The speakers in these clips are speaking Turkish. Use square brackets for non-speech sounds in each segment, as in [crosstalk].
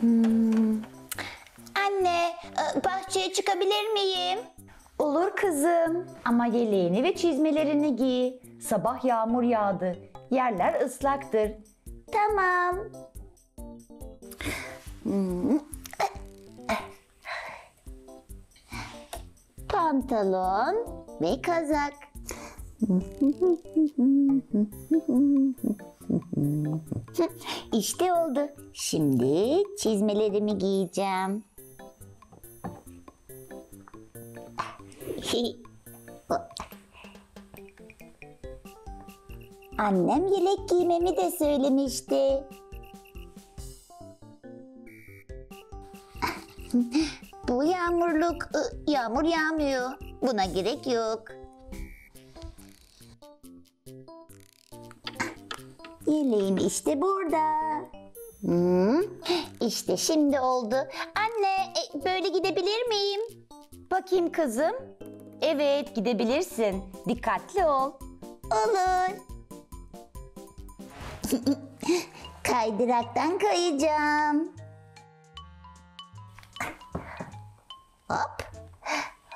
Hmm. Anne, e, bahçeye çıkabilir miyim? Olur kızım ama yeleğini ve çizmelerini giy. Sabah yağmur yağdı. Yerler ıslaktır. Tamam. Hmm. Pantolon ve kazak. İşte oldu. Şimdi çizmelerimi giyeceğim. [laughs] Annem yelek giymemi de söylemişti. [laughs] Bu yağmurluk yağmur yağmıyor. Buna gerek yok. Yeleğim işte burada. Hmm, işte şimdi oldu. Anne e, böyle gidebilir miyim? Bakayım kızım. Evet gidebilirsin. Dikkatli ol. Olur. [laughs] Kaydıraktan kayacağım. Hop.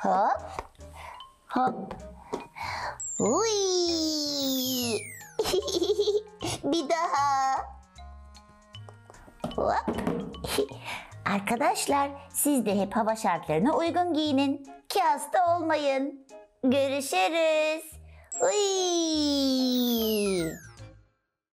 Hop. Hop. Uy. Hop. [laughs] Arkadaşlar siz de hep hava şartlarına uygun giyinin ki hasta olmayın. Görüşürüz. Uy.